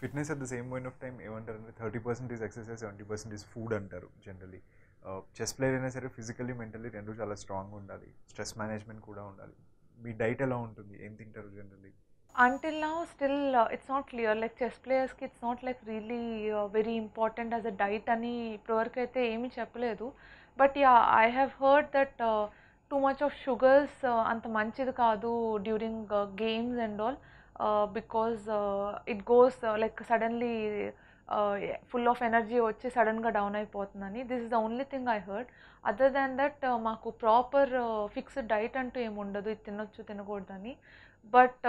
Fitness at the same point of time ఏమంటారు అంటే thirty percent is exercise seventy percent is food అంటారు generally. Chess player అయినా సరే physically mentally రెండు చాలా స్ట్రాంగ్ ఉండాలి. స్ట్రెస్ మేనేజ్మెంట్ కూడా ఉండాలి. మీ డైట్ ఎలా ఉంటుంది? ఏం తింటారు generally? Until now still uh, it's not clear. Like chess players కి it's not like really uh, very important important as diet అని ఇప్పటివరకు అయితే ఏమీ చెప్పలేదు. But yeah I have heard that too much of sugars అంత మంచిది కాదు during games and all because it goes like suddenly full of energy వచ్చి సడన్గా డౌన్ అయిపోతుందని. This is the only thing I heard other than that మాకు proper fixed diet అంటూ ఏమి ఉండదు. ఇది తినొచ్చు తినకూడదని. But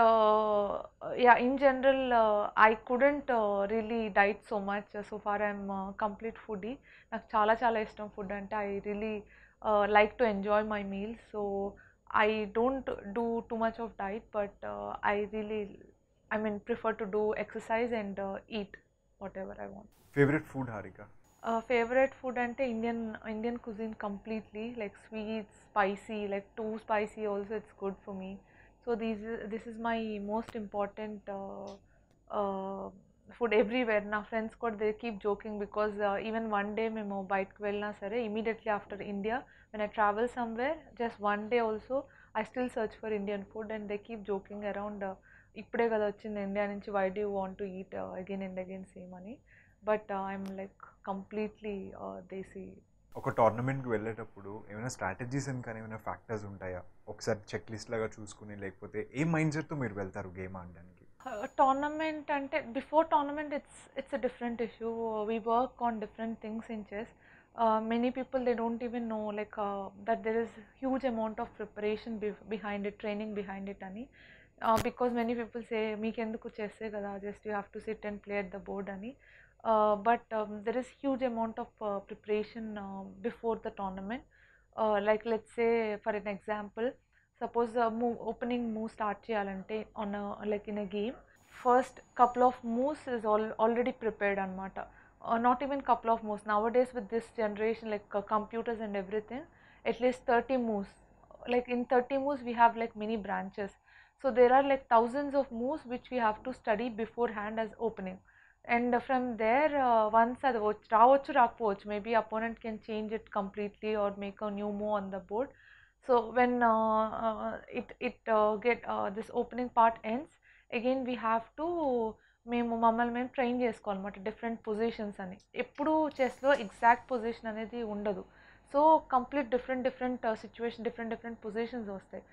yeah in general I couldn't really diet so much so far I'm complete foodie నాకు చాలా చాలా ఇష్టం ఫుడ్ అంటే I really like to enjoy my meals so I don't do too much of diet but I really I mean, prefer to do exercise and uh, eat whatever I want. Favorite food, Harika? Uh, favorite food ante Indian Indian cuisine completely like sweet, spicy, like too spicy also it's good for me. So these this is my most important uh, uh, food everywhere. Now friends got they keep joking because even one day memo bite velna sare immediately after India when I travel somewhere just one day also I still search for Indian food and they keep joking around. ఇప్పుడే కదా వచ్చింది India నుంచి why do want to eat again and again same అని. But I'm like completely desi ఒక టోర్నమెంట్కి వెళ్ళేటప్పుడు ఏమైనా strategies అని కానీ ఏమైనా ఫ్యాక్టర్స్ ఉంటాయా? ఒకసారి చెక్ లిస్ట్ లాగా చూసుకుని లేకపోతే ఏ మైండ్ సెట్తో మీరు వెళ్తారు గేమ్ ఆడడానికి? టోర్నమెంట్ అంటే before tournament it's it's a different issue we work on different things in chess many people they don't even know like that there is huge amount of preparation behind it training behind it అని. Because many people say మీకెందుకు చేస్తే కదా just you have to sit and play at the board అని uh, but um, there is huge amount of uh, preparation uh, before the tournament uh, like let's say for an example suppose uh, move, opening move start cheyalante on a like in a game first couple of moves is all, already prepared anmata uh, not even couple of moves nowadays with this generation like uh, computers and everything at least 30 moves like in 30 moves we have like many branches so there are like thousands of moves which we have to study beforehand as opening. And from there once అది రావచ్చు రాకపోవచ్చు maybe opponent can change it completely or make a new move on the board so when it it get this opening part ends again we have to మేము మమ్మల్ని మేము train చేసుకోవాలన్నమాట different positions అని. ఎప్పుడు చెస్లో exact position అనేది ఉండదు. So complete different different situation different different positions వస్తాయి.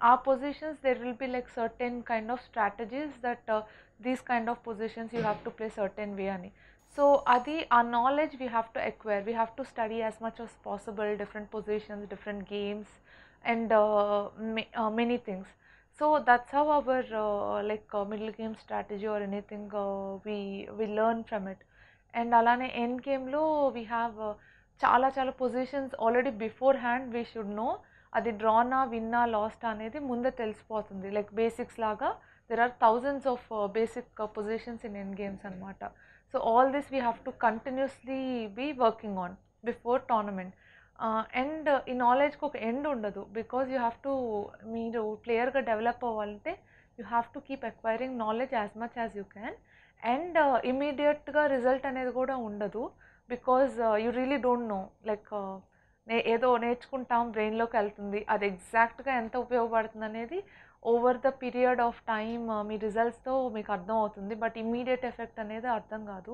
ఆ positions there will be like certain kind of strategies that these kind of positions you have to play certain way అని. So అది ఆ knowledge we have to acquire we have to study as much as possible different positions different games and many things so that's how our like middle game strategy or anything we we learn from it and అలానే end గేమ్లో we have చాలా చాలా positions already beforehand we should know అది డ్రానా విన్నా lost అనేది ముందే తెలిసిపోతుంది. లైక్ బేసిక్స్ లాగా there are thousands of basic positions in end games అనమాట so all this we have to continuously be working on before tournament and ఈ నాలెడ్జ్కి ఒక ఎండ్ ఉండదు. బికాజ్ యూ హ్యావ్ టు మీరు ప్లేయర్గా డెవలప్ అవ్వాలంటే you have to keep acquiring knowledge as much as you can and ఇమీడియట్గా result అనేది కూడా ఉండదు. Because you really don't know like నే ఏదో నేర్చుకుంటాం బ్రెయిన్లోకి వెళ్తుంది. అది ఎగ్జాక్ట్గా ఎంత ఉపయోగపడుతుంది అనేది over the period of time uh, మీ రిజల్ట్స్తో మీకు అర్థం అవుతుంది బట్ ఇమ్మీడియట్ ఎఫెక్ట్ అనేది అర్థం కాదు.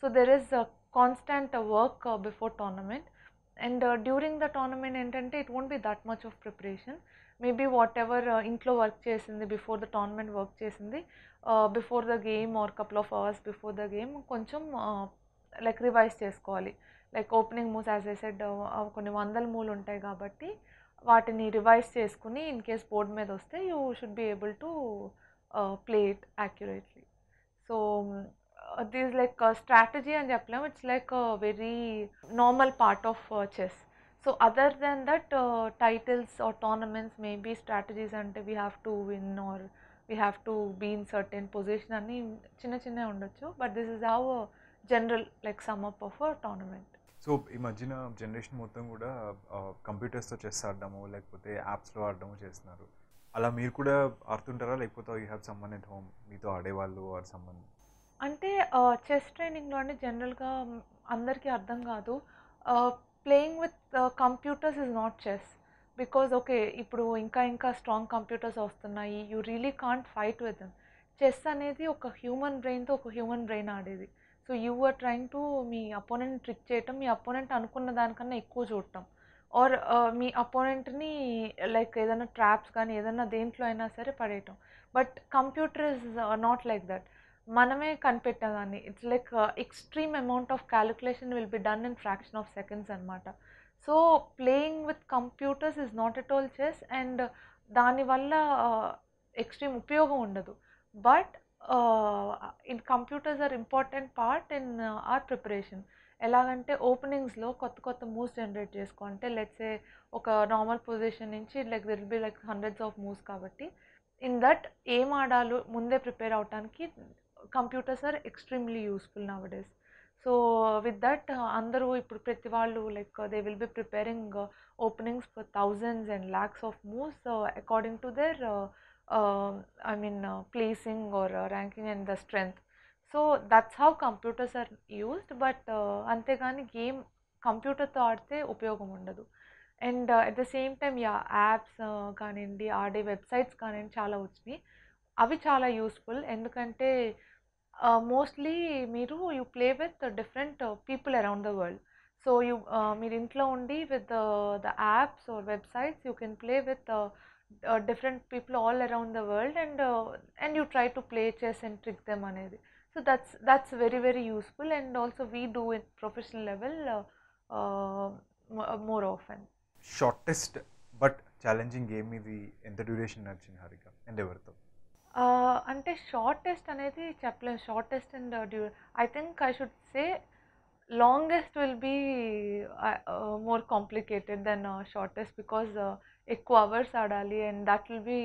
So there is constant work before tournament and during the tournament ఏంటంటే it won't be that much of preparation maybe whatever ఇంట్లో వర్క్ చేసింది బిఫోర్ ద టోర్నమెంట్ వర్క్ చేసింది before the game or couple of hours before the game కొంచెం uh, like revise చేసుకోవాలి. Like opening moves as a said కొన్ని వందల మూలు ఉంటాయి కాబట్టి వాటిని రివైజ్ చేసుకుని ఇన్ కేస్ బోర్డ్ మీద వస్తే you should be able to play it accurately so this like strategy అని చెప్పలేము. It's like very normal part of chess so other than that titles or tournaments maybe strategies అంటే we have to win or we have to be in certain position అని చిన్న చిన్న ఉండొచ్చు. But this is how general like sum up of a tournament so ఈ మధ్యన generation మొత్తం కూడా కంప్యూటర్స్తో chess ఆడడము లేకపోతే యాప్స్లో ఆడడము చేస్తున్నారు. అలా మీరు కూడా ఆడుతుంటారా? లేకపోతే you have someone at home మీతో ఆడేవాళ్ళు ఆర్ సమ్మన్ అంటే చెస్ ట్రైనింగ్లో అంటే జనరల్గా అందరికీ అర్థం కాదు. Playing with computers is not chess because okay ఇప్పుడు ఇంకా ఇంకా స్ట్రాంగ్ కంప్యూటర్స్ వస్తున్నాయి. You really can't fight with them chess అనేది ఒక హ్యూమన్ బ్రెయిన్తో ఒక హ్యూమన్ బ్రెయిన్ ఆడేది. So you are trying to me opponent trick చేయటం మీ అపోనెంట్ అనుకున్న దానికన్నా ఎక్కువ చూడటం. ఆర్ uh, మీ అపోనెంట్ని లైక్ ఏదైనా ట్రాప్స్ కానీ ఏదైనా దేంట్లో అయినా సరే పడేయటం. But computer is not like that మనమే కనిపెట్టేదాన్ని. It's like extreme amount of calculation will be done in fraction of seconds అనమాట so playing with computers is not at all chess and దానివల్ల extreme ఉపయోగం ఉండదు. But in computers are important part in our preparation. ఎలాగంటే ఓపెనింగ్స్లో కొత్త కొత్త moves generate చేసుకో అంటే లెట్సే ఒక నార్మల్ పొజిషన్ నుంచి like will be like hundreds of moves కాబట్టి ఇన్ దట్ ఏం ఆడాలో ముందే ప్రిపేర్ అవడానికి computers are extremely useful nowadays so with that అందరూ ఇప్పుడు ప్రతి వాళ్ళు like they will be preparing openings for thousands and lakhs of moves according to their I mean placing or ranking and the strength so that's how computers are used but అంతేగాని game కంప్యూటర్తో ఆడితే ఉపయోగం ఉండదు. And at the same time yeah apps కానివ్వండి ఆడే websites కానివ్వండి చాలా వచ్చినాయి. అవి చాలా యూస్ఫుల్ ఎందుకంటే uh, మోస్ట్లీ మీరు you play with different people around the world so you మీరు ఇంట్లో ఉండి with the apps or websites you can play with different people all around the world and and you try to play chess and trick them అనేది so that's that's very very useful and also we do it professional level more often shortest but challenging game ఇది ఎంత duration నడిచింది Harika and ఎవరితో అంటే shortest అనేది చెప్పలేము shortest and do I think I should say longest will be more complicated than shortest because ఎక్కువ hours ఆడాలి and that will be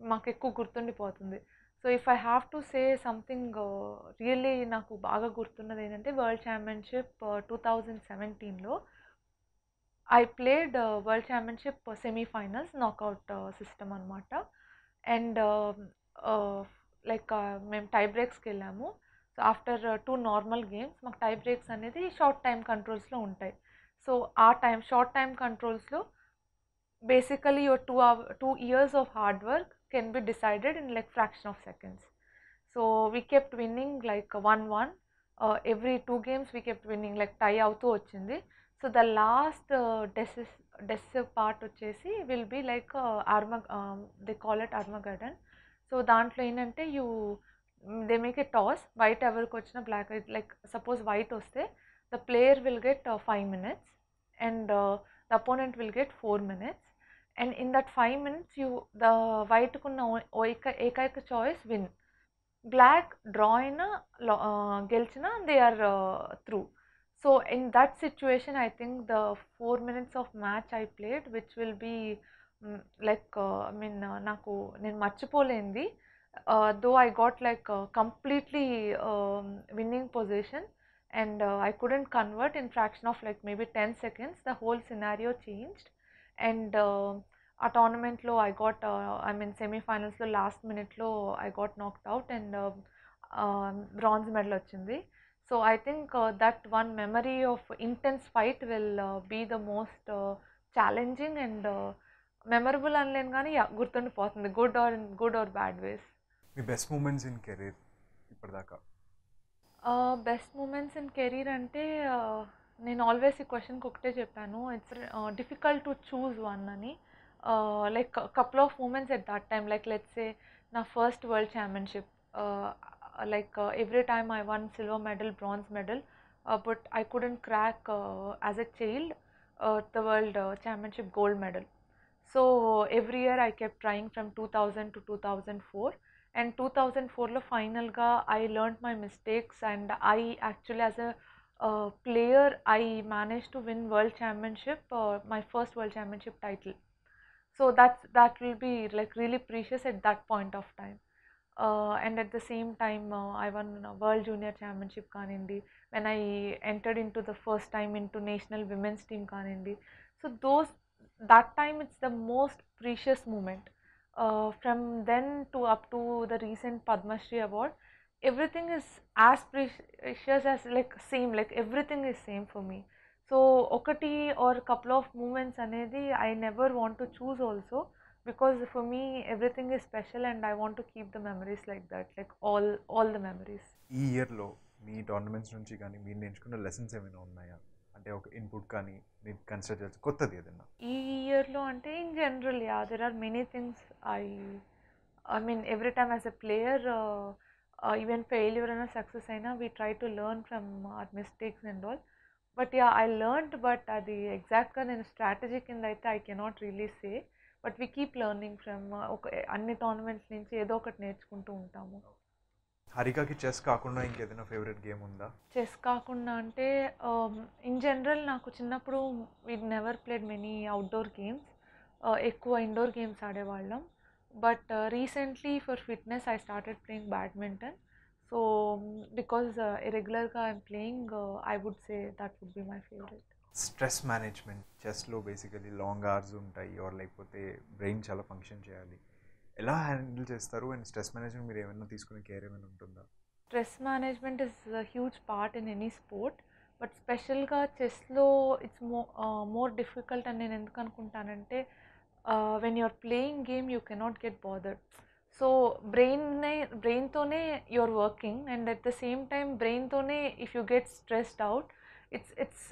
మాకు ఎక్కువ గుర్తుండిపోతుంది. So if I have to say something really నాకు బాగా గుర్తున్నది ఏంటంటే వరల్డ్ ఛాంపియన్షిప్ టూ థౌజండ్ సెవెంటీన్లో I played world championship semifinals knockout system అనమాట and uh, uh, like uh, మేము టై బ్రేక్స్కి వెళ్ళాము. So after two normal games మాకు టై బ్రేక్స్ అనేది షార్ట్ టైం కంట్రోల్స్లో ఉంటాయి. సో ఆ టైం షార్ట్ టైం కంట్రోల్స్లో basically your two our two years of hard work can be decided in like fraction of seconds so we kept winning like one one every two games we kept winning like tie అవుతూ వచ్చింది. So the last decis decisive part వచ్చేసి will be like arma they call it garden so దాంట్లో ఏంటంటే you they make a toss white ఎవరికి వచ్చిన black like suppose white వస్తే the player will get five minutes and the opponent will get four minutes and in that five minutes you the వైట్కున్న ఏక ఏకైక choice win black draw అయినా గెలిచినా they are through so in that situation I think the four minutes of match I played which will be like I mean నాకు నేను మర్చిపోలేంది though I got like completely winning position and I couldn't convert in fraction of like maybe ten seconds the whole scenario changed and ఆ టోర్నమెంట్లో I got I mean సెమీఫైనల్స్లో last మినిట్లో I got knocked out and bronze medal వచ్చింది. So I think that one memory of intense fight will be the most challenging and memorable అనలేను కానీ గుర్తుండిపోతుంది. Good or in good or bad ways me best moments in career ఇప్పటిదాకా? Best moments in career అంటే నేను always ఈ క్వశ్చన్కి ఒకటే చెప్పాను it's difficult to choose one అని like couple of moments at that time like let's ఏ నా first world championship like uh, every time I won silver medal, bronze medal, uh, but I couldn't crack uh, as a child uh, the world uh, championship gold medal. So every year I kept trying from 2000 to 2004. And 2004 లో ఫైనల్గా I learn my mistakes and I actually as a uh, player I managed to win world championship uh, my first world championship title. So that's that will be like really precious at that point of time. Uh, and at the same time uh, I won world junior championship Kanindi when I entered into the first time into national women's team Kanindi. So those that time it's the most precious moment. Uh, from then to up to the recent Padma Shri award everything is as precious as like same like everything is same for me. So ఒకటి or couple of moments అనేది I never want to choose also because for me everything is special and I want to keep the memories like that like all all the memories ఈ ఇయర్లో మీ tournaments నుంచి కానీ మీరు నేర్చుకున్న lessons ఏమైనా ఉన్నాయా? అంటే ఒక ఇన్పుట్ కానీ మీరు కన్సిడర్ చేయొచ్చు కొత్తది ఏదైనా ఈ ఇయర్లో అంటే in general yeah there are many things I I mean every time as a player even failure అయినా సక్సెస్ అయినా we try to learn from our mistakes and all but yeah I learned but అది ఎగ్జాక్ట్గా నేను strategy కింద అయితే I cannot release say but we keep learning from ఒక అన్ని టోర్నమెంట్స్ నుంచి ఏదో ఒకటి నేర్చుకుంటూ ఉంటాము. హరికాకి చెస్ కాకుండా ఇంకేదైనా ఫేవరెట్ గేమ్ ఉందా? చెస్ కాకుండా అంటే ఇన్ జనరల్ నాకు చిన్నప్పుడు we never played many outdoor games ఎక్కువ ఇండోర్ గేమ్స్ ఆడేవాళ్ళం. But recently for fitness I started playing badminton so because రెగ్యులర్గా I'm playing I would say that would be my favourite stress management చెస్లో basically long hours ఉంటాయి or లేకపోతే brain చాలా function చేయాలి. ఎలా handle చేస్తారు? And stress management మీరు ఏమైనా తీసుకునే కేర్ ఏమైనా ఉంటుందా? Stress management is huge part in any sport but స్పెషల్గా చెస్లో ఇట్స్ మో మోర్ డిఫికల్ట్ అని నేను ఎందుకు అనుకుంటానంటే when you're playing game you cannot get bothered so బ్రెయిన్నే బ్రెయిన్తోనే you're working and at the same time బ్రెయిన్తోనే if you get stressed out it's it's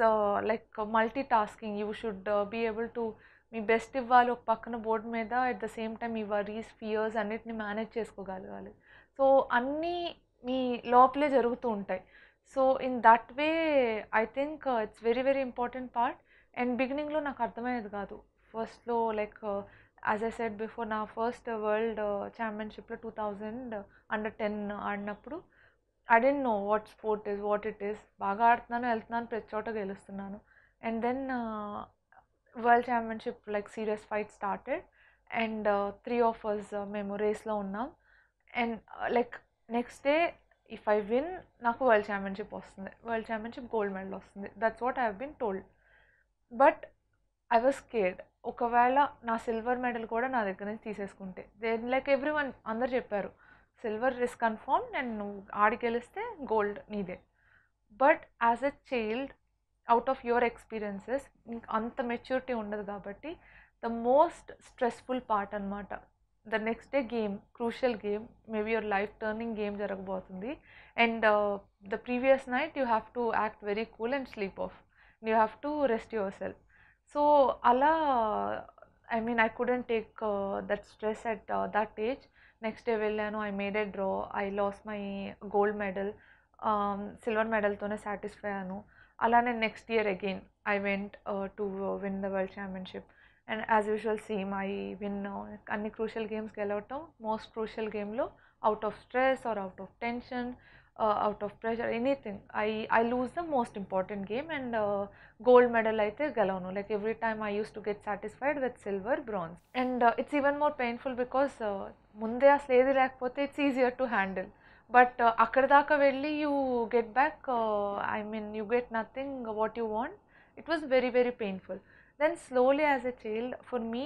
like multi tasking you should be able to me best ఇవ్వాలి ఒక పక్కన board మీద at the same time మీ worries fears అన్నిటిని manage చేసుకోగలగాలి. So అన్నీ మీ లోపలే జరుగుతూ ఉంటాయి. So in that way I think it's very very important part and బిగినింగ్లో నాకు అర్థమయ్యేది కాదు. ఫస్ట్లో like as I said before నా ఫస్ట్ వరల్డ్ ఛాంపియన్షిప్లో టూ థౌజండ్ అండర్ టెన్ ఆడినప్పుడు I didn't know what sport is what it is బాగా ఆడుతున్నాను వెళ్తున్నాను ప్రతి చోట గెలుస్తున్నాను. And then world championship like serious fight started and three of మేము రేస్లో ఉన్నాం. And like next day if I win నాకు వరల్డ్ ఛాంపియన్షిప్ వస్తుంది. వరల్డ్ ఛాంపియన్షిప్ గోల్డ్ మెడల్ వస్తుంది. That's what I have been told but I was scared ఒకవేళ నా silver medal కూడా నా దగ్గర నుంచి తీసేసుకుంటే. దేన్ లైక్ ఎవ్రీ వన్ అందరు చెప్పారు సిల్వర్ ఇస్ కన్ఫర్మ్ నేను నువ్వు ఆడి గెలిస్తే గోల్డ్ నీదే but as a child out of your experiences అంత మెచ్యూరిటీ ఉండదు కాబట్టి ద మోస్ట్ స్ట్రెస్ఫుల్ పార్ట్ అనమాట the next day game crucial game maybe your life turning game జరగబోతుంది. And the previous night you have to act very cool and sleep off you have to rest yourself so అలా I mean I couldn't take that stress at that age next day వెళ్ళాను I made a draw I lost my gold medal silver మెడల్తోనే satisfy అయ్యాను. అలానే next year again I went to win the world championship and as usual same I win అన్ని crucial games గెలవటం. Most crucial గేమ్లో out of stress or out of tension out of pressure anything I I lose the most important game and gold medal అయితే గెలవను. Like every time I use to get satisfied with silver bronze and it's even more painful because ముందే అసలు ఏది లేకపోతే it's easier to handle but అక్కడ దాకా వెళ్ళి you get back I mean you get nothing what you want it was very very painful then slowly as a child for me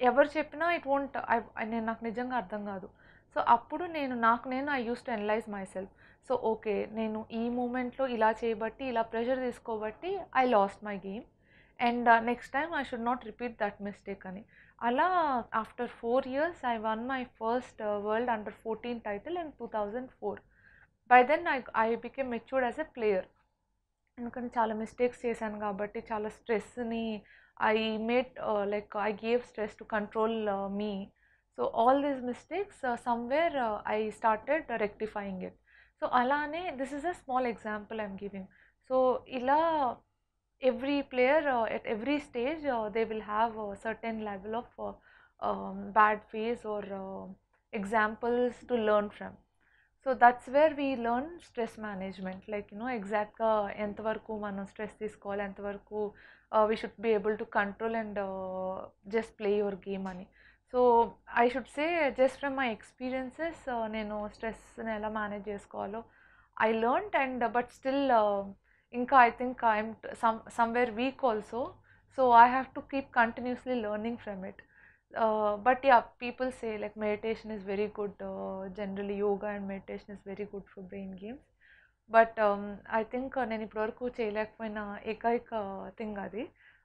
ఎవరు చెప్పినా it won't I నేను నాకు నిజంగా అర్థం కాదు. సో అప్పుడు నేను నాకు నేను I use to analyse myself so okay నేను ఈ మూమెంట్లో ఇలా చేయబట్టి ఇలా pressure తీసుకోబట్టి I lost my game. And next time I should not repeat that mistake అని. అలా after four years I won my first world under fourteen title in two thousand four. By then I I became matured as a player. ఎందుకంటే చాలా mistakes చేశాను కాబట్టి చాలా స్ట్రెస్ని I made like I gave stress to control me. So all these mistakes somewhere I started rectifying it. So అలానే this is a small example I'm giving so ఇలా every player at every stage they will have certain level of bad phase or examples to learn from so that's where we learn stress management like you know ఎగ్జాక్ట్గా ఎంతవరకు మనం stress తీసుకోవాలి ఎంతవరకు we should be able to control and just play your game అని so I should say just from my experiences నేను స్ట్రెస్ని ఎలా manage చేసుకోవాలో I learn and but still ఇంకా I think I'm some somewhere weak also so I have to keep continuously learning from it uh, but yeah people say like meditation is very good uh, generally yoga and meditation is very good for brain games. But I think నేను ఇప్పటివరకు చేయలేకపోయిన ఏకైక thing అది.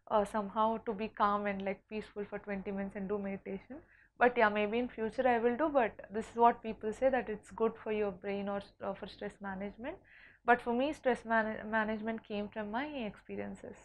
uh, somehow to be calm and like peaceful for 20 minutes and do meditation. But yeah maybe in future i will do but this is what people say that it's good for your brain or uh, for stress management. But for me stress man- management came from my experiences.